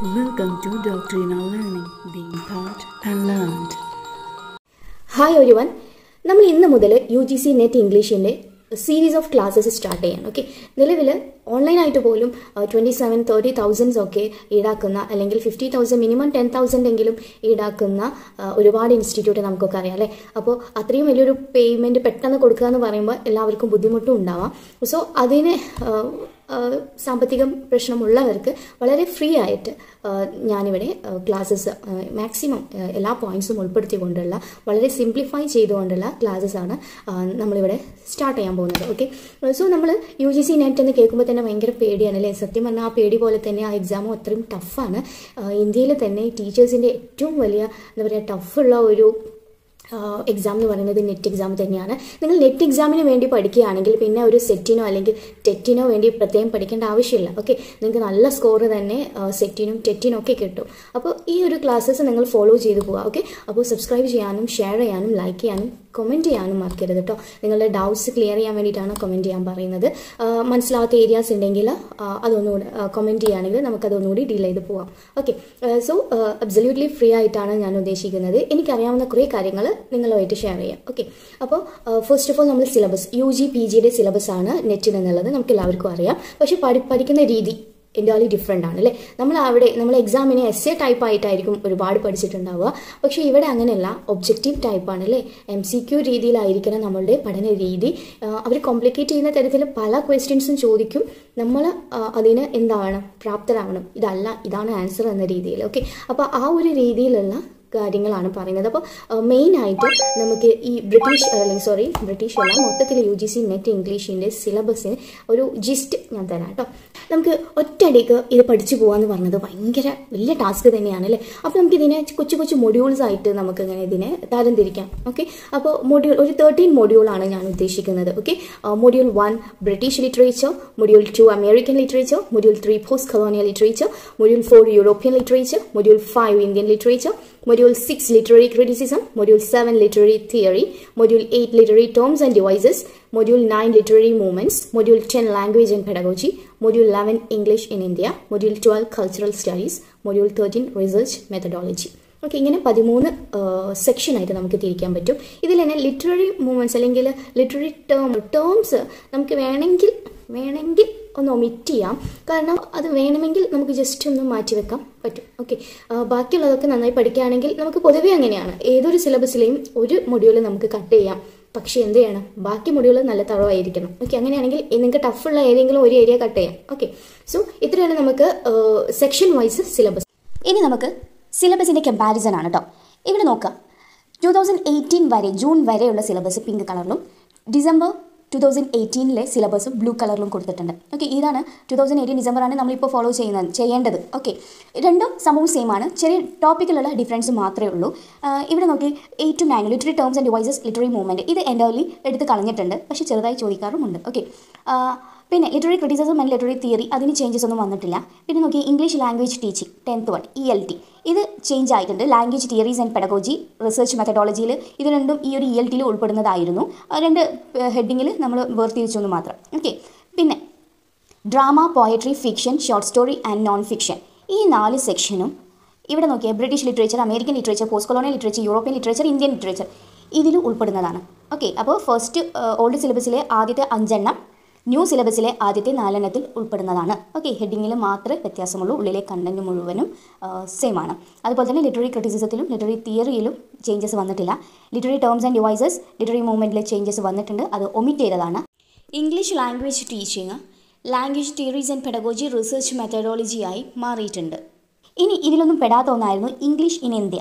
Welcome to Doctrinal Learning, being taught and learned. Hi ഒരു one നമ്മൾ ഇന്ന് മുതൽ യു ജി സി നെറ്റ് ഇംഗ്ലീഷിന്റെ സീരീസ് ഓഫ് ക്ലാസ്സസ് സ്റ്റാർട്ട് ചെയ്യാൻ ഓക്കെ നിലവിൽ ഓൺലൈനായിട്ട് പോലും ട്വന്റി സെവൻ തേർട്ടി തൗസൻഡ്സ് ഒക്കെ ഈടാക്കുന്ന അല്ലെങ്കിൽ fifty thousand minimum ten thousand എങ്കിലും ഈടാക്കുന്ന ആ, ഒരുപാട് ഇൻസ്റ്റിറ്റ്യൂട്ട് നമുക്കൊക്കെ അറിയാം അല്ലേ? അപ്പോൾ അത്രയും വലിയൊരു പേയ്മെന്റ് പെട്ടെന്ന് കൊടുക്കുക എന്ന് പറയുമ്പോൾ എല്ലാവർക്കും ബുദ്ധിമുട്ടും ഉണ്ടാവാം. സോ അതിന് ആ, സാമ്പത്തിക പ്രശ്നമുള്ളവർക്ക് വളരെ ഫ്രീ ആയിട്ട് ഞാനിവിടെ ക്ലാസ്സസ് മാക്സിമം എല്ലാ പോയിന്റ്സും ഉൾപ്പെടുത്തിക്കൊണ്ടുള്ള വളരെ സിംപ്ലിഫൈ ചെയ്തുകൊണ്ടുള്ള ക്ലാസ്സസ് ആണ് നമ്മളിവിടെ സ്റ്റാർട്ട് ചെയ്യാൻ പോകുന്നത്. ഓക്കെ സോ നമ്മൾ യു ജി സി നെറ്റ് എന്ന് കേൾക്കുമ്പോൾ തന്നെ ഭയങ്കര പേടിയാണ് അല്ലേ? സത്യം പറഞ്ഞാൽ ആ പേടി പോലെ തന്നെ ആ എക്സാമും അത്രയും ടഫാണ് ഇന്ത്യയിൽ തന്നെ ടീച്ചേഴ്സിന്റെ ഏറ്റവും വലിയ എന്താ പറയുക ടഫുള്ള ഒരു എക്സാം എന്ന് പറയുന്നത് നെറ്റ് എക്സാം തന്നെയാണ്. നിങ്ങൾ നെറ്റ് എക്സാമിന് വേണ്ടി പഠിക്കുകയാണെങ്കിൽ പിന്നെ ഒരു സെറ്റിനോ അല്ലെങ്കിൽ ടെറ്റിനോ വേണ്ടി പ്രത്യേകം പഠിക്കേണ്ട ആവശ്യമില്ല. ഓക്കെ നിങ്ങൾക്ക് നല്ല സ്കോർ തന്നെ സെറ്റിനും ടെറ്റിനും ഒക്കെ കിട്ടും. അപ്പോൾ ഈ ഒരു ക്ലാസ്സസ് നിങ്ങൾ ഫോളോ ചെയ്ത് പോവുക. ഓക്കെ അപ്പോൾ സബ്സ്ക്രൈബ് ചെയ്യാനും ഷെയർ ചെയ്യാനും ലൈക്ക് ചെയ്യാനും കമന്റ് ചെയ്യാനും മറക്കരുത് കേട്ടോ നിങ്ങളുടെ ഡൗട്ട്സ് ക്ലിയർ ചെയ്യാൻ വേണ്ടിയിട്ടാണ് കമന്റ് ചെയ്യാൻ പറയുന്നത്. മനസ്സിലാവാത്ത ഏരിയാസ് ഉണ്ടെങ്കിൽ അതൊന്നുകൂടി കമന്റ് ചെയ്യുകയാണെങ്കിൽ നമുക്കതൊന്നുകൂടി ഡീൽ ചെയ്ത് പോവാം. ഓക്കെ സോ അബ്സല്യൂട്ട്ലി ഫ്രീ ആയിട്ടാണ് ഞാൻ ഉദ്ദേശിക്കുന്നത്. എനിക്കറിയാവുന്ന കുറേ കാര്യങ്ങൾ നിങ്ങളുമായിട്ട് ഷെയർ ചെയ്യാം. ഓക്കെ അപ്പോൾ ഫസ്റ്റ് ഓഫ് ഓൾ നമ്മൾ സിലബസ് യു ജി പി ജിയുടെ സിലബസ് ആണ് നെറ്റിൽ എന്നുള്ളത് നമുക്ക് എല്ലാവർക്കും അറിയാം. പക്ഷേ പഠി പഠിക്കുന്ന രീതി എന്റർലി ഡിഫറെന്റ് ആണ് അല്ലേ? നമ്മൾ അവിടെ നമ്മൾ എക്സാമിന് എസ് എ ടൈപ്പ് ആയിട്ടായിരിക്കും ഒരുപാട് പഠിച്ചിട്ടുണ്ടാവുക. പക്ഷേ ഇവിടെ അങ്ങനെയല്ല. ഒബ്ജക്റ്റീവ് ടൈപ്പാണ് അല്ലേ? എം സി ക്യു രീതിയിലായിരിക്കണം നമ്മളുടെ പഠന രീതി. അവർ കോംപ്ലിക്കേറ്റ് ചെയ്യുന്ന തരത്തിൽ പല ക്വസ്റ്റ്യൻസും ചോദിക്കും. നമ്മൾ അതിന് എന്താവണം പ്രാപ്തരാവണം? ഇതല്ല ഇതാണ് ആൻസർ എന്ന രീതിയിൽ ഓക്കെ അപ്പോൾ ആ ഒരു രീതിയിലുള്ള കാര്യങ്ങളാണ് പറയുന്നത്. അപ്പോൾ മെയിനായിട്ട് നമുക്ക് ഈ ബ്രിട്ടീഷ് അല്ലെങ്കിൽ സോറി ബ്രിട്ടീഷ് അല്ല മൊത്തത്തിൽ യു ജി സി നെറ്റ് ഇംഗ്ലീഷിന്റെ സിലബസിന് ഒരു ജിസ്റ്റ് ഞാൻ തരാം കേട്ടോ. നമുക്ക് ഒറ്റയടിക്ക് ഇത് പഠിച്ചു പോകാന്ന് പറഞ്ഞത് ഭയങ്കര വലിയ ടാസ്ക് തന്നെയാണ് അല്ലേ? അപ്പോൾ നമുക്ക് ഇതിനെ കൊച്ചു കൊച്ചു മൊഡ്യൂൾസ് ആയിട്ട് നമുക്ക് ഇങ്ങനെ ഇതിനെ തരംതിരിക്കാം ഓക്കെ അപ്പോൾ മൊഡ്യൂൾ ഒരു തേർട്ടീൻ മൊഡ്യൂളാണ് ഞാൻ ഉദ്ദേശിക്കുന്നത്. Okay module one British literature module two American literature module three post colonial literature module four European literature module five Indian literature Module 6 Literary Criticism, Module 7 Literary Theory, Module 8 Literary Terms and Devices, Module 9 Literary Movements, Module 10 Language and Pedagogy, Module 11 English in India, Module 12 Cultural Studies, Module 13 Research Methodology. Okay ഇങ്ങനെ പതിമൂന്ന് സെക്ഷനായിട്ട് നമുക്ക് തിരിക്കാൻ പറ്റും ഇതിൽ തന്നെ literary movements അല്ലെങ്കിൽ literary term terms നമുക്ക് വേണമെങ്കിൽ വേണമെങ്കിൽ ഒന്ന് ഒമിറ്റ് ചെയ്യാം. കാരണം അത് വേണമെങ്കിൽ നമുക്ക് ജസ്റ്റ് ഒന്ന് മാറ്റി വെക്കാം പറ്റും. ഓക്കെ ബാക്കിയുള്ളതൊക്കെ നന്നായി പഠിക്കുകയാണെങ്കിൽ നമുക്ക് പൊതുവേ അങ്ങനെയാണ്. ഏതൊരു സിലബസിലെയും ഒരു മൊഡ്യൂൾ നമുക്ക് കട്ട് ചെയ്യാം. പക്ഷേ എന്ത് ചെയ്യണം? ബാക്കി മൊഡ്യൂൾ നല്ല തളവായിരിക്കണം ഓക്കെ അങ്ങനെയാണെങ്കിൽ നിങ്ങൾക്ക് ടഫുള്ള ഏതെങ്കിലും ഒരു ഏരിയ കട്ട് ചെയ്യാം. ഓക്കെ സോ ഇത്രയാണ് നമുക്ക് സെക്ഷൻ വൈസ് സിലബസ് ഇനി നമുക്ക് സിലബസിന്റെ കമ്പാരിസൺ ആണ് കേട്ടോ ഇവിടെ നോക്കാം. ടു തൗസൻഡ് എയ്റ്റീൻ വരെ ജൂൺ വരെയുള്ള സിലബസ് പിങ്ക് കളറിലും ഡിസംബർ ടു തൗസൻഡ് എയ്റ്റീനിലെ സിലബസും ബ്ലൂ കളറിലും കൊടുത്തിട്ടുണ്ട്. ഓക്കെ ഇതാണ് ടു തൗസൻഡ് എയ്റ്റീൻ ഡിസംബറാണ് നമ്മളിപ്പോൾ ഫോളോ ചെയ്യുന്നത് ചെയ്യേണ്ടത്. ഓക്കെ രണ്ടും സംഭവം സെയിം ആണ്. ചെറിയ ടോപ്പിക്കിലുള്ള ഡിഫറൻസ് മാത്രമേ ഉള്ളൂ. ഇവിടെ നോക്കി eight to nine literary terms and devices literary movement ഇത് എന്റെ എടുത്ത് കളഞ്ഞിട്ടുണ്ട്. പക്ഷേ ചെറുതായി ചോദിക്കാറുമുണ്ട്. ഓക്കെ പിന്നെ literary criticism and literary theory അതിന് ചേഞ്ചസ് ഒന്നും വന്നിട്ടില്ല. പിന്നെ നോക്കി English language teaching tenth one E L T ഇത് ചേഞ്ച് ആയിട്ടുണ്ട്. Language theories and pedagogy research മെത്തഡോളജിയിൽ ഇത് രണ്ടും ഈ ഒരു ഇ എൽ ടിയിൽ ഉൾപ്പെടുന്നതായിരുന്നു. രണ്ട് ഹെഡിങ്ങിൽ നമ്മൾ വേർതിരിച്ചു എന്ന് മാത്രം. ഓക്കെ പിന്നെ drama poetry fiction short story and non fiction ഈ നാല് സെക്ഷനും ഇവിടെ നോക്കിയാൽ British literature American literature post colonial literature European literature Indian literature ഇതിൽ ഉൾപ്പെടുന്നതാണ് ഓക്കെ അപ്പോൾ ഫസ്റ്റ് ഓൾഡ് സിലബസിലെ ആദ്യത്തെ അഞ്ചെണ്ണം ന്യൂ സിലബസിലെ ആദ്യത്തെ നാലെണ്ണത്തിൽ ഉൾപ്പെടുന്നതാണ്. ഓക്കെ ഹെഡിങ്ങിൽ മാത്രമേ വ്യത്യാസമുള്ളൂ ഉള്ളിലെ കണ്ടന്റ് മുഴുവനും സെയിം ആണ്. അതുപോലെ തന്നെ ലിറ്റററി ക്രിറ്റിസിസത്തിലും ലിറ്റററി തിയറിയിലും ചേഞ്ചസ് വന്നിട്ടില്ല. Literary terms and devices literary മൂവ്മെന്റിലെ changes വന്നിട്ടുണ്ട്. അത് ഒമിറ്റ് ചെയ്തതാണ്. English language teaching language theories and pedagogy research മെത്തഡോളജിയായി മാറിയിട്ടുണ്ട്. ഇനി ഇതിലൊന്നും പെടാത്ത ഒന്നായിരുന്നു ഇംഗ്ലീഷ് ഇൻ ഇന്ത്യ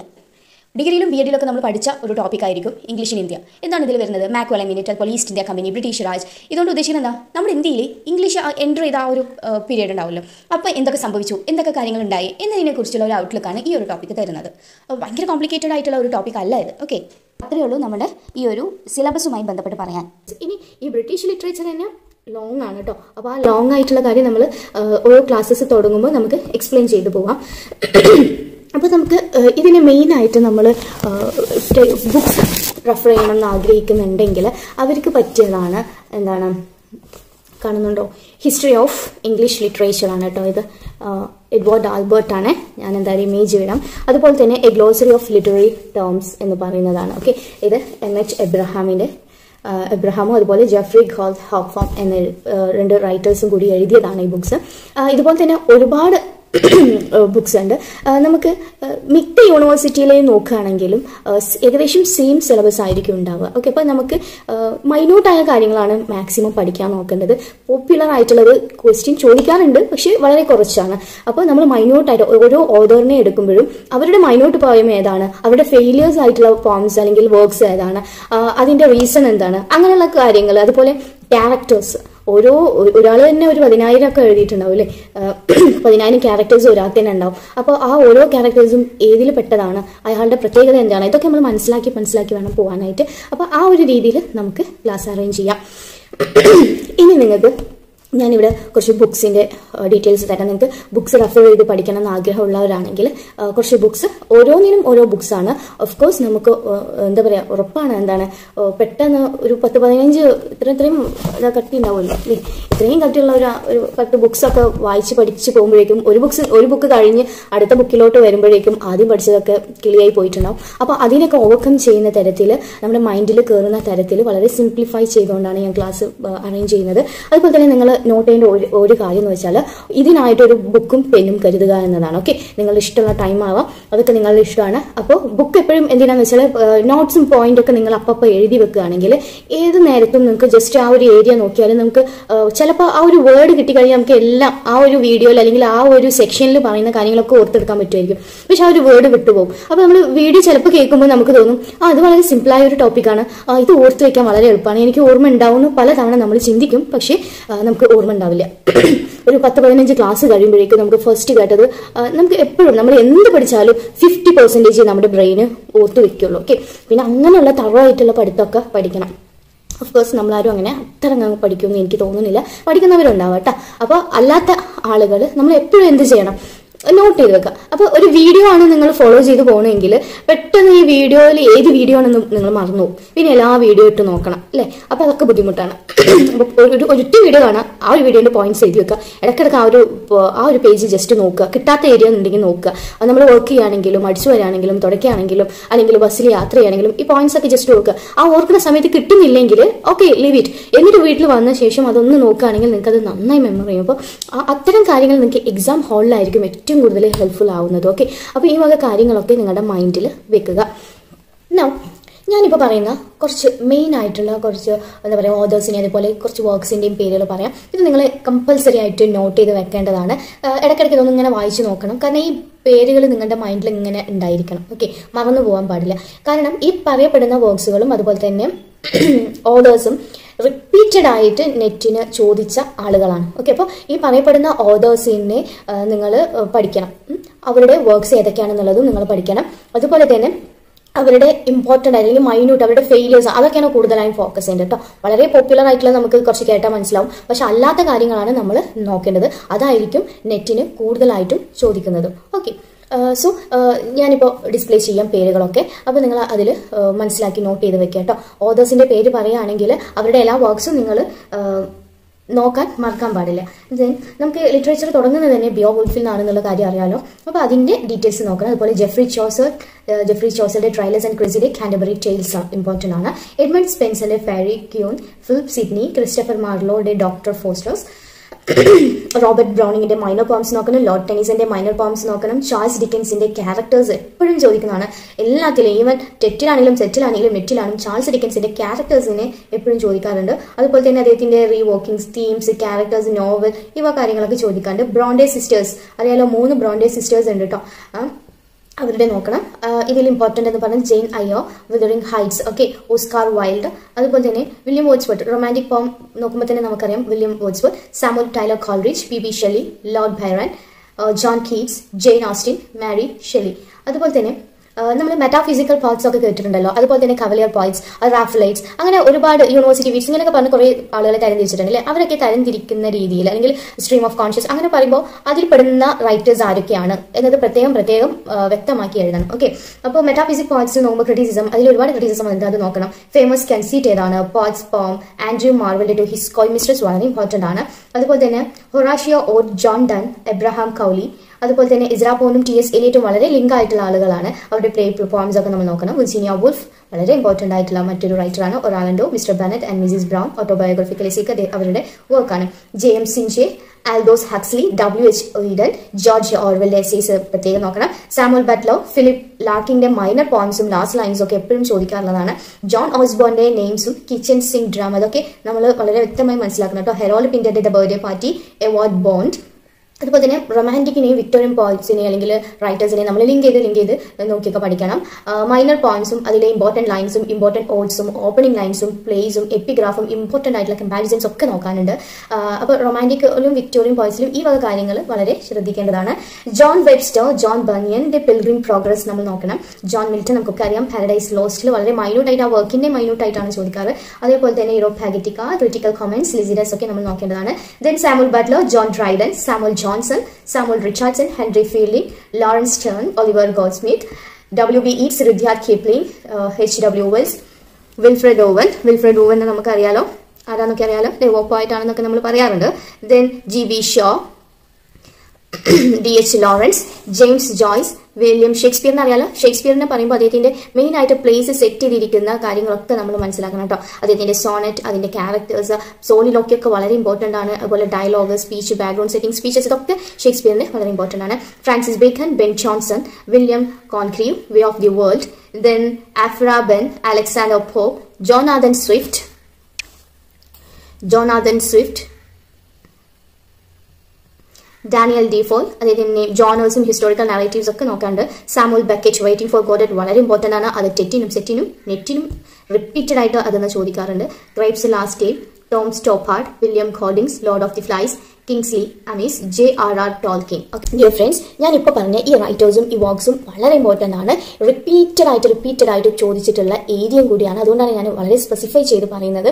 ഡിഗ്രിയിലും ബി എഡിലൊക്കെ നമ്മൾ പഠിച്ച ഒരു ടോപ്പിക് ആയിരിക്കും ഇംഗ്ലീഷ് ഇൻ ഇന്ത്യ എന്താണ് ഇതിൽ വരുന്നത്? മാക്വല മിനിറ്റ് അതുപോലെ East India Company British Raj ഇതുകൊണ്ട് ഉദ്ദേശിക്കുന്നത് എന്താ? നമ്മുടെ ഇന്ത്യയിൽ ഇംഗ്ലീഷ് എന്റർ ചെയ്ത ആ ഒരു പീരീഡ് ഉണ്ടാവുമല്ലോ. അപ്പോൾ എന്തൊക്കെ സംഭവിച്ചു? എന്തൊക്കെ കാര്യങ്ങൾ ഉണ്ടായി? എന്നതിനെ കുറിച്ചുള്ള ഒരു ഔട്ട്ലുക്കാണ് ഈ ഒരു ടോപ്പിക്ക് തരുന്നത്. ഭയങ്കര കോംപ്ലിക്കേറ്റഡ് ആയിട്ടുള്ള ഒരു ടോപ്പിക് അല്ല ഇത്. ഓക്കെ അത്രയേ ഉള്ളൂ നമ്മുടെ ഈ ഒരു സിലബസുമായി ബന്ധപ്പെട്ട് പറയാൻ. ഇനി ഈ ബ്രിട്ടീഷ് ലിറ്ററേച്ചർ തന്നെ ലോങ് ആണ് കേട്ടോ അപ്പോൾ ആ ലോങ് ആയിട്ടുള്ള കാര്യം നമ്മൾ ഓരോ ക്ലാസ്സസ് തുടങ്ങുമ്പോൾ നമുക്ക് എക്സ്പ്ലെയിൻ ചെയ്തു പോവാം. അപ്പോൾ നമുക്ക് ഇതിന് മെയിനായിട്ട് നമ്മൾ ബുക്സ് റെഫർ ചെയ്യണമെന്ന് ആഗ്രഹിക്കുന്നുണ്ടെങ്കിൽ അവർക്ക് പറ്റിയതാണ് എന്താണ് കാണുന്നുണ്ടോ? ഹിസ്റ്ററി ഓഫ് ഇംഗ്ലീഷ് ലിറ്ററേച്ചർ ആണ് കേട്ടോ ഇത്. എഡ്വേർഡ് ആൽബർട്ട് ആണ്. ഞാൻ എന്തായാലും ഇമേജ് വിടാം അതുപോലെ തന്നെ a glossary of literary terms എന്ന് പറയുന്നതാണ്. ഓക്കെ ഇത് എം എച്ച് എബ്രഹാമിന്റെ എബ്രഹാമും അതുപോലെ ജെഫ്രി ഗോൾ ഹോഫോം എന്ന രണ്ട് റൈറ്റേഴ്സും കൂടി എഴുതിയതാണ് ഈ ബുക്ക്സ് ഇതുപോലെ തന്നെ ഒരുപാട് ബുക്സ് ഉണ്ട്. നമുക്ക് മിക്ക യൂണിവേഴ്സിറ്റിയിലെയും നോക്കുകയാണെങ്കിലും ഏകദേശം സെയിം സിലബസ് ആയിരിക്കും ഉണ്ടാവുക. ഓക്കെ അപ്പോൾ നമുക്ക് മൈന്യൂട്ടായ കാര്യങ്ങളാണ് മാക്സിമം പഠിക്കാൻ നോക്കേണ്ടത്. പോപ്പുലർ ആയിട്ടുള്ളത് ക്വസ്റ്റ്യൻ ചോദിക്കാറുണ്ട് പക്ഷേ വളരെ കുറച്ചാണ്. അപ്പോൾ നമ്മൾ മൈന്യൂട്ടായിട്ട് ഓരോ ഓർഡറിനെ എടുക്കുമ്പോഴും അവരുടെ മൈന്യൂട്ട് പോയം ഏതാണ്? അവരുടെ ഫെയിലിയേഴ്സ് ആയിട്ടുള്ള ഫോംസ് അല്ലെങ്കിൽ വർക്ക്സ് ഏതാണ്? അതിന്റെ റീസൺ എന്താണ്? അങ്ങനെയുള്ള കാര്യങ്ങൾ അതുപോലെ ക്യാരക്ടേഴ്സ് ഓരോ ഒരാൾ തന്നെ ഒരു പതിനായിരം ഒക്കെ എഴുതിയിട്ടുണ്ടാവും അല്ലേ? പതിനായിരം ക്യാരക്ടേഴ്സ് ഒരാൾക്ക് തന്നെ ഉണ്ടാവും. അപ്പോൾ ആ ഓരോ ക്യാരക്ടേഴ്സും ഏതിൽ പെട്ടതാണ്? അയാളുടെ പ്രത്യേകത എന്താണ്? ഇതൊക്കെ നമ്മൾ മനസ്സിലാക്കി മനസ്സിലാക്കി വേണം പോകാനായിട്ട് അപ്പോൾ ആ ഒരു രീതിയിൽ നമുക്ക് ക്ലാസ് അറേഞ്ച് ചെയ്യാം. ഇനി നിങ്ങൾക്ക് ഞാനിവിടെ കുറച്ച് ബുക്സിന്റെ ഡീറ്റെയിൽസ് തരാം. നിങ്ങൾക്ക് ബുക്സ് റെഫർ ചെയ്ത് പഠിക്കണം എന്ന് ആഗ്രഹമുള്ളവരാണെങ്കിൽ കുറച്ച് ബുക്സ് ഓരോന്നിനും ഓരോ ബുക്സാണ് ഓഫ് കോഴ്സ് നമുക്ക് എന്താ പറയുക ഉറപ്പാണ് എന്താണ് പെട്ടെന്ന് ഒരു പത്ത് പതിനഞ്ച് ഇത്ര ഇത്രയും കട്ടി ഉണ്ടാവുമല്ലോ അല്ലേ? ഇത്രയും കട്ടിയുള്ള ഒരു ഒരു പത്ത് ബുക്സൊക്കെ വായിച്ച് പഠിച്ച് പോകുമ്പോഴേക്കും ഒരു ബുക്സ് ഒരു ബുക്ക് കഴിഞ്ഞ് അടുത്ത ബുക്കിലോട്ട് വരുമ്പോഴേക്കും ആദ്യം പഠിച്ചതൊക്കെ ക്ലിയറായി പോയിട്ടുണ്ടാവും. അപ്പോൾ അതിനൊക്കെ ഓവർകം ചെയ്യുന്ന തരത്തിൽ നമ്മുടെ മൈൻഡിൽ കയറുന്ന തരത്തിൽ വളരെ സിംപ്ലിഫൈ ചെയ്തുകൊണ്ടാണ് ഞാൻ ക്ലാസ് അറേഞ്ച് ചെയ്യുന്നത്. അതുപോലെ തന്നെ നിങ്ങൾ നോട്ട് ചെയ്യേണ്ട ഒരു ഒരു കാര്യം എന്ന് വെച്ചാൽ ഇതിനായിട്ടൊരു ബുക്കും പെന്നും കരുതുക എന്നതാണ്. ഓക്കെ നിങ്ങളുടെ ഇഷ്ടമുള്ള ടൈം ആവാം. അതൊക്കെ നിങ്ങളുടെ ഇഷ്ടമാണ്. അപ്പോൾ ബുക്ക് എപ്പോഴും എന്തിനാന്ന് വെച്ചാൽ നോട്ട്സും പോയിന്റ് ഒക്കെ നിങ്ങൾ അപ്പപ്പോൾ എഴുതി വെക്കുകയാണെങ്കിൽ ഏത് നേരത്തും നിങ്ങൾക്ക് ജസ്റ്റ് ആ ഒരു ഏരിയ നോക്കിയാലും നമുക്ക് ചിലപ്പോൾ ആ ഒരു വേർഡ് കിട്ടിക്കഴിഞ്ഞാൽ നമുക്ക് എല്ലാം ആ ഒരു വീഡിയോയിൽ അല്ലെങ്കിൽ ആ ഒരു സെക്ഷനിൽ പറയുന്ന കാര്യങ്ങളൊക്കെ ഓർത്തെടുക്കാൻ പറ്റുമായിരിക്കും. പക്ഷെ ആ ഒരു വേർഡ് വിട്ടുപോകും. അപ്പോൾ നമ്മൾ വീഡിയോ ചിലപ്പോൾ കേൾക്കുമ്പോൾ നമുക്ക് തോന്നും ആ അത് വളരെ സിമ്പിളായ ഒരു ടോപ്പിക്കാണ് ഇത് ഓർത്ത് വെക്കാൻ വളരെ എളുപ്പമാണ്. എനിക്ക് ഓർമ്മ ഉണ്ടാവുന്നു പല തവണ നമ്മൾ ചിന്തിക്കും. പക്ഷേ ആ, ഓർമ്മ ഉണ്ടാവില്ല. ഒരു പത്ത് പതിനഞ്ച് ക്ലാസ് കഴിയുമ്പോഴേക്കും നമുക്ക് ഫസ്റ്റ് കേട്ടത് നമുക്ക് എപ്പോഴും നമ്മൾ എന്ത് പഠിച്ചാലും ഫിഫ്റ്റി പെർസെന്റേജ് നമ്മുടെ ബ്രെയിന് ഓർത്ത് വെക്കുള്ളൂ ഓക്കെ പിന്നെ അങ്ങനെയുള്ള തറവായിട്ടുള്ള പഠിത്തമൊക്കെ പഠിക്കണം. ഓഫ് കോഴ്സ് നമ്മളാരും അങ്ങനെ അത്ര അങ്ങ് പഠിക്കുമെന്ന് എനിക്ക് തോന്നുന്നില്ല. പഠിക്കുന്നവരുണ്ടാവാം കേട്ടോ. അപ്പോൾ അല്ലാത്ത ആളുകൾ നമ്മൾ എപ്പോഴും എന്ത് ചെയ്യണം? നോട്ട് ചെയ്ത് വെക്കുക. അപ്പോൾ ഒരു വീഡിയോ ആണ് നിങ്ങൾ ഫോളോ ചെയ്ത് പോകണമെങ്കിൽ പെട്ടെന്ന് ഈ വീഡിയോയിൽ ഏത് വീഡിയോ ആണെന്ന് നിങ്ങൾ മറന്നു പോകും. പിന്നെ എല്ലാ വീഡിയോ ഇട്ട് നോക്കണം അല്ലേ? അപ്പോൾ അതൊക്കെ ബുദ്ധിമുട്ടാണ്. ഒരു ഒരു വീഡിയോ കാണാം. ആ ഒരു വീഡിയോന്റെ പോയിന്റ്സ് എഴുതി വെക്കുക. ഇടയ്ക്കിടയ്ക്ക് ആ ഒരു ആ ഒരു പേജ് ജസ്റ്റ് നോക്കുക. കിട്ടാത്ത ഏരിയ എന്നുണ്ടെങ്കിൽ നോക്കുക. അത് നമ്മൾ വർക്ക് ചെയ്യുകയാണെങ്കിലും അടിച്ചു വരാണെങ്കിലും തുടയ്ക്കുകയാണെങ്കിലും അല്ലെങ്കിൽ ബസ്സിൽ യാത്ര ചെയ്യുകയാണെങ്കിലും ഈ പോയിന്റ്സ് ഒക്കെ ജസ്റ്റ് നോക്കുക. ആ ഓർക്കുന്ന സമയത്ത് കിട്ടുന്നില്ലെങ്കിൽ ഓക്കെ ലീവ് ഇറ്റ് എന്നിട്ട് വീട്ടിൽ വന്ന ശേഷം അതൊന്ന് നോക്കുകയാണെങ്കിൽ നിങ്ങൾക്ക് അത് നന്നായി മെമ്മറി ചെയ്യും അപ്പോൾ അത്തരം കാര്യങ്ങൾ നിങ്ങൾക്ക് എക്സാം ഹാളിലായിരിക്കും ഏറ്റവും കൂടുതൽ ഹെൽപ്ഫുൾ ആവുന്നത്. ഓക്കെ അപ്പോൾ ഈ വക കാര്യങ്ങളൊക്കെ നിങ്ങളുടെ മൈൻഡിൽ വെക്കുക. നൗ ഞാനിപ്പോൾ പറയുന്ന കുറച്ച് മെയിൻ ആയിട്ടുള്ള കുറച്ച് എന്താ പറയുക ഓതേഴ്സിനെ അതുപോലെ കുറച്ച് വർക്ക്സിന്റെയും പേരുകൾ പറയാം. ഇത് നിങ്ങൾ കമ്പൽസറി ആയിട്ട് നോട്ട് ചെയ്ത് വെക്കേണ്ടതാണ്. ഇടയ്ക്കിടയ്ക്ക് ഇതൊന്നും ഇങ്ങനെ വായിച്ച് നോക്കണം. കാരണം ഈ പേരുകൾ നിങ്ങളുടെ മൈൻഡിൽ ഇങ്ങനെ ഉണ്ടായിരിക്കണം. ഓക്കെ മറന്നു പോകാൻ പാടില്ല. കാരണം ഈ പറയപ്പെടുന്ന വർക്ക്സുകളും അതുപോലെ തന്നെ ഓതേഴ്സും റിപ്പീറ്റഡ് ആയിട്ട് നെറ്റിന് ചോദിച്ച ആളുകളാണ്. ഓക്കെ അപ്പോൾ ഈ പറയപ്പെടുന്ന ഓതേഴ്സിനെ നിങ്ങൾ പഠിക്കണം. അവരുടെ വർക്ക്സ് ഏതൊക്കെയാണെന്നുള്ളതും നിങ്ങൾ പഠിക്കണം. അതുപോലെ തന്നെ അവരുടെ ഇമ്പോർട്ടന്റ് അല്ലെങ്കിൽ മൈന്യൂട്ട് അവരുടെ ഫെയിലിയേഴ്സ് അതൊക്കെയാണ് കൂടുതലായും ഫോക്കസ് ചെയ്യേണ്ടത് കേട്ടോ. വളരെ പോപ്പുലർ ആയിട്ടുള്ള നമുക്ക് കുറച്ച് കേട്ടാൽ മനസ്സിലാവും. പക്ഷെ അല്ലാത്ത കാര്യങ്ങളാണ് നമ്മൾ നോക്കേണ്ടത്. അതായിരിക്കും നെറ്റിന് കൂടുതലായിട്ടും ചോദിക്കുന്നത്. ഓക്കെ സോ ഞാനിപ്പോൾ ഡിസ്പ്ലേ ചെയ്യാം പേരുകളൊക്കെ. അപ്പോൾ നിങ്ങൾ അതിൽ മനസ്സിലാക്കി നോട്ട് ചെയ്ത് വെക്കുക കേട്ടോ. ഓതേഴ്സിന്റെ പേര് പറയുകയാണെങ്കിൽ അവരുടെ എല്ലാ വർക്ക്സും നിങ്ങൾ നോക്കാൻ മറക്കാൻ പാടില്ല. ദെൻ നമുക്ക് ലിറ്ററേച്ചർ തുടങ്ങുന്നത് തന്നെ ബിയോ വുൾഫിൽ നിന്നാണെന്നുള്ള കാര്യം അറിയാലോ. അപ്പോൾ അതിന്റെ ഡീറ്റെയിൽസ് നോക്കണം. അതുപോലെ ജെഫ്രി ചോസർ ജെഫ്രി ചോസറുടെ ട്രയലേഴ്സ് ആൻഡ് ക്രിസിയുടെ കാൻഡബറി ടെയിൽസ് ഇമ്പോർട്ടന്റ് ആണ് Edmund സ്പെൻസറിന്റെ Faerie Queene Philip Sidney Christopher മാർലോയുടെ doctor Faustus Robert ബ്രൗണിങ്ങിന്റെ മൈനർ പോംസ് നോക്കണം ലോർഡ് ടെനീസിന്റെ മൈനർ പോംസ് നോക്കണം ചാൾസ് ഡിക്കൻസിന്റെ ക്യാരക്ടേഴ്സ് എപ്പോഴും ചോദിക്കുന്നതാണ്. എല്ലാത്തിലും ഈവൻ ടെറ്റിലാണെങ്കിലും സെറ്റിലാണെങ്കിലും മെറ്റിലാണെങ്കിലും ചാൾസ് ഡിക്കൻസിന്റെ ക്യാരക്ടേഴ്സിനെ എപ്പോഴും ചോദിക്കാറുണ്ട്. അതുപോലെ തന്നെ അദ്ദേഹത്തിന്റെ റീവോക്കിംഗ്സ് തീംസ് ക്യാരക്ടേഴ്സ് നോവൽ ഇവ കാര്യങ്ങളൊക്കെ ചോദിക്കാറുണ്ട്. ബ്രോണ്ടേ സിസ്റ്റേഴ്സ് അറിയാലോ മൂന്ന് ബ്രോണ്ടേ സിസ്റ്റേഴ്സ് ഉണ്ട് കേട്ടോ അവരുടെ നോക്കണം. ഇതിൽ ഇമ്പോർട്ടന്റ് എന്ന് പറഞ്ഞാൽ ജെയിൻ അയ്യോ Wuthering Heights okay Oscar Wilde അതുപോലെ തന്നെ വില്യം വോച്ച്വർട്ട് റൊമാന്റിക് പോം നോക്കുമ്പോൾ തന്നെ നമുക്കറിയാം William Wordsworth Samuel Taylor Coleridge P B Shelley Lord Byron John Keats Jane Austen Mary Shelley അതുപോലെ തന്നെ നമ്മൾ മെറ്റാഫിസിക്കൽ പോയിന്റ്സ് ഒക്കെ കേട്ടിട്ടുണ്ടല്ലോ. അതുപോലെ തന്നെ കവലിയർ പോയിന്റ്സ് റാഫ്ലൈറ്റ്സ് അങ്ങനെ ഒരുപാട് യൂണിവേഴ്സിറ്റി വീസ് ഇങ്ങനെയൊക്കെ പറഞ്ഞ് കുറേ ആളുകളെ തരംതിരിച്ചിട്ടുണ്ടല്ലേ? അവരൊക്കെ തരംതിരിക്കുന്ന രീതിയിൽ അല്ലെങ്കിൽ സ്ട്രീം ഓഫ് കോൺഷ്യസ് അങ്ങനെ പറയുമ്പോൾ അതിൽ പെടുന്ന റൈറ്റേഴ്സ് ആരൊക്കെയാണ് എന്നത് പ്രത്യേകം പ്രത്യേകം വ്യക്തമാക്കി എഴുതണം. ഓക്കെ അപ്പോൾ മെറ്റാഫിസിക് പോയിന്റ്സ് നോക്കുമ്പോൾ ക്രിറ്റിസിസം അതിൽ ഒരുപാട് ക്രിറ്റിസിസം ഉണ്ട്. അത് നോക്കണം. ഫേമസ് കൺസീറ്റ് ഏതാണ്? പോയിറ്റ്സ് പോം ആൻഡ്രൂ മാർവലിന്റെ ടു ഹിസ് കോയ് മിസ്ട്രസ് വളരെ ഇമ്പോർട്ടന്റ് ആണ്. അതുപോലെ തന്നെ ഹൊറാഷിയോ ഓ ജോൺ ഡൺ എബ്രഹാം കൗലി അതുപോലെ തന്നെ ഇസ്രാ പോനും ടി എസ് എലിയറ്റും വളരെ ലിങ്ക് ആയിട്ടുള്ള ആളുകളാണ്. അവരുടെ പ്ലേ പെർഫോമൻസ് ഒക്കെ നമ്മൾ നോക്കണം. വിർജീനിയ വുൾഫ് വളരെ ഇമ്പോർട്ടന്റ് ആയിട്ടുള്ള മറ്റൊരു റൈറ്ററാണ് Orlando Mr Bennet and Mrs Brown autobiographical എസിക്ക് അവരുടെ വർക്കാണ് J M Synge Aldous Huxley W H Auden George Orwell essays പ്രത്യേകം നോക്കണം. സാമുൽ ബട്ട്ലോ ഫിലിപ്പ് ലാർക്കിന്റെ മൈനർ പോയിന്റ്സും ലാസ്റ്റ് ലൈൻസും ഒക്കെ എപ്പോഴും ചോദിക്കാറുള്ളതാണ്. ജോൺ ഓസ്ബോന്റെ നെയിംസും കിച്ചൻ സിംഗ് ഡ്രാമ അതൊക്കെ നമ്മൾ വളരെ വ്യക്തമായി മനസ്സിലാക്കണം കേട്ടോ. ഹെറോൾ പിൻഡന്റെ ബർത്ത്ഡേ പാർട്ടി എവാർഡ് ബോണ്ട് അതുപോലെ തന്നെ റൊമാന്റിക്കിനെയും വിക്ടോറിയൻ പോയിന്റ്സിനെയും അല്ലെങ്കിൽ റൈറ്റേഴ്സിനെയും നമ്മൾ ലിങ്ക് ചെയ്ത് ലിങ്ക് ചെയ്ത് നോക്കിയൊക്കെ പഠിക്കണം. മൈനർ പോയിന്റ്സും അതിലെ ഇമ്പോർട്ടന്റ് ലൈൻസും ഇമ്പോർട്ടന്റ് ഓഡ്സും ഓപ്പണിംഗ് ലൈൻസും പ്ലേസും എപ്പിഗ്രാഫും ഇമ്പോർട്ടന്റ് ആയിട്ടുള്ള കമ്പാരിസൻസ് ഒക്കെ നോക്കാനുണ്ട്. അപ്പോൾ റൊമാന്റിക്കിലും വിക്ടോറിയൻ പോയിന്റ്സിലും ഈ വക കാര്യങ്ങൾ വളരെ ശ്രദ്ധിക്കേണ്ടതാണ്. John Webster John Bunyan the Pilgrim Progress നമ്മൾ നോക്കണം. ജോൺ മിൽട്ടൺ നമുക്കൊക്കെ അറിയാം പാരഡൈസ് ലോസ്റ്റിൽ വളരെ മൈന്യൂട്ട് ആയിട്ട് ആ വർക്കിന്റെ മൈന്യൂട്ട് ആയിട്ടാണ് ചോദിക്കാറ്. അതേപോലെ തന്നെ യൂറോപ്പ് ഹാഗറ്റിക്ക ക്രിട്ടിക്കൽ കൊമൻസ് ലിസിഡസ് ഒക്കെ നമ്മൾ നോക്കേണ്ടതാണ്. Then Samuel Butler John Dryden Samuel Johnson Samuel Richardson Henry Fielding Laurence Sterne Oliver Goldsmith W B Yeats Rudyard Kipling H W Wells Wilfred Owen Wilfred Owen നമുക്കറിയാലോ. ആരാന്നൊക്കെ അറിയാലോ? ഡെവോപ്പോ ആയിട്ടാണെന്നൊക്കെ നമ്മൾ പറയാറുണ്ട്. Then G B Shaw D H Lawrence James Joyce William ഷേക്സ്പിയറിനെ അറിയാലോ ഷേക്സ്പിയറിനെ പറയുമ്പോൾ അദ്ദേഹത്തിന്റെ മെയിൻ ആയിട്ട് പ്ലേസ് സെറ്റ് ചെയ്തിരിക്കുന്ന കാര്യങ്ങളൊക്കെ നമ്മൾ മനസ്സിലാക്കണം കേട്ടോ. അദ്ദേഹത്തിന്റെ സോണറ്റ് അതിന്റെ ക്യാരക്ടേഴ്സ് സോളിലൊക്കെ വളരെ ഇമ്പോർട്ടന്റ് ആണ്. അതുപോലെ dialogue speech background setting speeches ഇതൊക്കെ ഷേക്സ്പിയറിന് വളരെ ഇമ്പോർട്ടന്റ് ആണ്. Francis Bacon Ben Jonson William Congreve Way of the World then Aphra Behn Alexander Pope Jonathan Swift Jonathan Swift Daniel Defoe അതേപോലെ ജോണൽസും ഹിസ്റ്റോറിക്കൽ നാരേറ്റീവ്സ് ഒക്കെ നോക്കാണ്ട് Samuel Beckett Waiting for Godot വളരെ important ആണ്. അത് ടെറ്റിനും സെറ്റിനും നെറ്റിനും റിപ്പീറ്റഡ് ആയിട്ട് അതെന്ന് ചോദിക്കാറുണ്ട്. ക്രൈബ്സ് last day Tom Stoppard William Golding Lord of the Flies Kingsley Amis J R R Tolkien dear friends ഞാൻ ഇപ്പോൾ പറഞ്ഞ ഈ റൈറ്റേഴ്സും ഈ വോക്സും വളരെ ഇമ്പോർട്ടന്റ് ആണ്. റിപ്പീറ്റഡ് ആയിട്ട് റിപ്പീറ്റഡ് ആയിട്ട് ചോദിച്ചിട്ടുള്ള ഏരിയയും കൂടിയാണ്. അതുകൊണ്ടാണ് ഞാൻ വളരെ സ്പെസിഫൈ ചെയ്ത് പറയുന്നത്.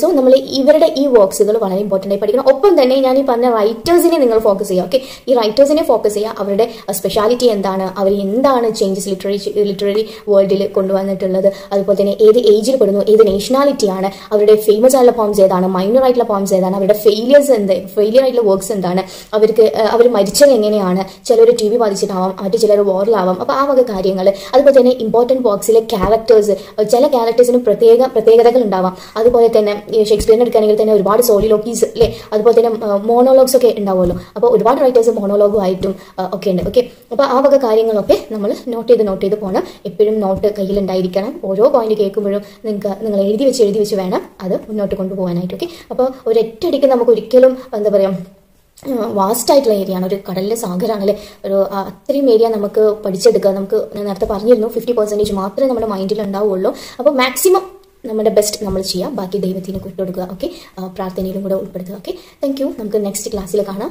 സോ നമ്മൾ ഇവരുടെ ഈ വോക്സുകൾ വളരെ ഇമ്പോർട്ടന്റ് ആയി പഠിക്കണം. ഒപ്പം തന്നെ ഞാൻ ഈ പറഞ്ഞ റൈറ്റേഴ്സിനെ നിങ്ങൾ ഫോക്കസ് ചെയ്യുക ഓക്കെ ഈ റൈറ്റേഴ്സിനെ ഫോക്കസ് ചെയ്യുക അവരുടെ സ്പെഷ്യാലിറ്റി എന്താണ് അവർ എന്താണ് ചേഞ്ചസ് ലിറ്റററി ലിറ്റററി വേൾഡിൽ കൊണ്ടുവന്നിട്ടുള്ളത് അതുപോലെ തന്നെ ഏത് ഏജിൽ പെടുന്നു ഏത് നേഷണാലിറ്റിയാണ് അവരുടെ ഫേമസ് ആയിട്ടുള്ള പോംസ് ഏതാണ് മൈനർ ആയിട്ടുള്ള പോംസ് ഏതാണ് അവരുടെ ഫെയിലിയേഴ്സ് എന്ത് ഫെയിലിയർ ആയിട്ടുള്ള വർക്ക്സ് എന്താണ്? അവർക്ക് അവർ മരിച്ചത് എങ്ങനെയാണ്? ചിലർ ടി വി ബാധിച്ചിട്ടാവാം മറ്റു ചിലർ വാറിലാവാം. അപ്പോൾ ആ വക കാര്യങ്ങൾ അതുപോലെ തന്നെ ഇമ്പോർട്ടന്റ് വർക്ക്സിലെ ക്യാരക്ടേഴ്സ് ചില ക്യാരക്ടേഴ്സിനും പ്രത്യേക പ്രത്യേകതകൾ ഉണ്ടാവാം. അതുപോലെ തന്നെ ഷേക്സ്പിയറിനെ എടുക്കുകയാണെങ്കിൽ തന്നെ ഒരുപാട് സോളിലോക്കീസ് അല്ലേ അതുപോലെ തന്നെ മോണോലോഗ്സ് ഒക്കെ ഉണ്ടാവുമല്ലോ. അപ്പോൾ ഒരുപാട് റൈറ്റേഴ്സ് മോണോലോഗും ആയിട്ടും ഒക്കെ ഉണ്ട്. ഓക്കെ അപ്പോൾ ആ വക കാര്യങ്ങളൊക്കെ നമ്മൾ നോട്ട് ചെയ്ത് നോട്ട് ചെയ്ത് പോകണം എപ്പോഴും നോട്ട് കയ്യിലുണ്ടായിരിക്കണം. ഓരോ പോയിന്റ് കേൾക്കുമ്പോഴും നിങ്ങൾക്ക് നിങ്ങൾ എഴുതി വെച്ച് എഴുതി വെച്ച് വേണം അത് മുന്നോട്ട് കൊണ്ടുപോകാനായിട്ട്. ഓക്കെ അപ്പോൾ ഒരൊറ്റയടിക്ക് നമുക്ക് ഒരിക്കലും എന്താ പറയുക വാസ്റ്റ് ആയിട്ടുള്ള ഏരിയ ആണ് ഒരു കടലിലെ സാഗരാണല്ലേ? ഒരു അത്രയും ഏരിയ നമുക്ക് പഠിച്ചെടുക്കുക. നമുക്ക് നേരത്തെ പറഞ്ഞിരുന്നു ഫിഫ്റ്റി പെർസെന്റേജ് മാത്രമേ നമ്മുടെ മൈൻഡിൽ ഉണ്ടാവുള്ളൂ. അപ്പോൾ മാക്സിമം നമ്മുടെ ബെസ്റ്റ് നമ്മൾ ചെയ്യുക ബാക്കി ദൈവത്തിന് കൊടുക്കുക. ഓക്കെ പ്രാർത്ഥനയിലും കൂടെ ഉൾപ്പെടുത്തുക. ഓക്കെ താങ്ക് നമുക്ക് നെക്സ്റ്റ് ക്ലാസ്സിൽ കാണാം.